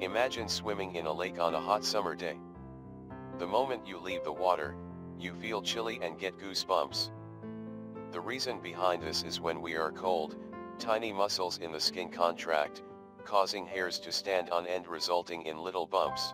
Imagine swimming in a lake on a hot summer day. The moment you leave the water, you feel chilly and get goosebumps. The reason behind this is when we are cold, tiny muscles in the skin contract, causing hairs to stand on end resulting in little bumps.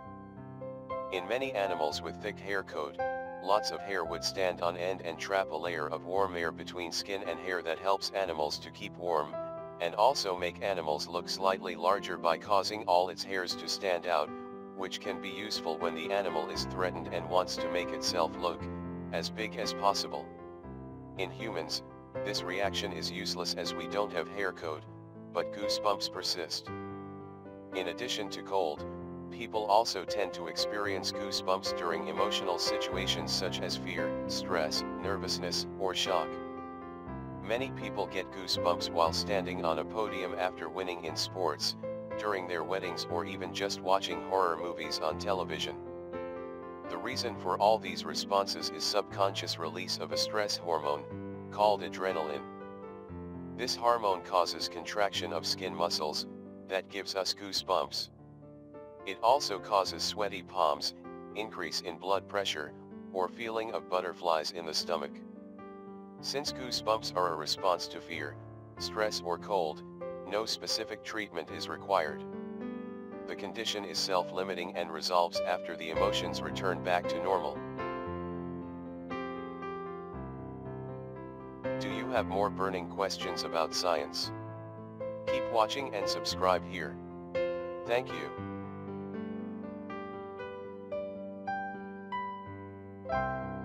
In many animals with thick hair coat, lots of hair would stand on end and trap a layer of warm air between skin and hair that helps animals to keep warm, and also make animals look slightly larger by causing all its hairs to stand out, which can be useful when the animal is threatened and wants to make itself look, as big as possible. In humans, this reaction is useless as we don't have hair coat, but goosebumps persist. In addition to cold, people also tend to experience goosebumps during emotional situations such as fear, stress, nervousness, or shock. Many people get goosebumps while standing on a podium after winning in sports, during their weddings or even just watching horror movies on television. The reason for all these responses is subconscious release of a stress hormone, called adrenaline. This hormone causes contraction of skin muscles, that gives us goosebumps. It also causes sweaty palms, increase in blood pressure, or feeling of butterflies in the stomach. Since goosebumps are a response to fear, stress or cold, no specific treatment is required. The condition is self-limiting and resolves after the emotions return back to normal. Do you have more burning questions about science? Keep watching and subscribe here. Thank you. Thank you.